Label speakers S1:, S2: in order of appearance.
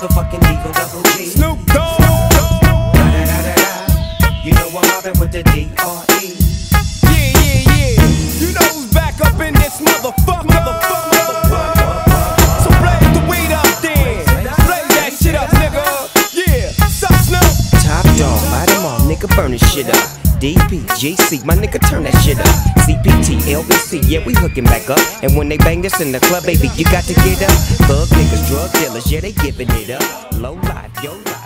S1: motherfucking Eagle Double G.
S2: Snoop Dogg.
S1: You know I'm mobbing with the D.R.E.
S2: Yeah, yeah, yeah. You know who's back up in this motherfucker. Motherfucker, motherfucker. So blaze the weed up then. Blaze that shit up, nigga. Yeah.
S3: Top dog, buy them nigga, burn this shit up. DP, GC, my nigga, turn that shit up. CPT, LBC, yeah, we hooking back up. And when they bang this in the club, baby, you got to get up. Thug niggas, drug dealers, yeah, they giving it up. Low life, yo life.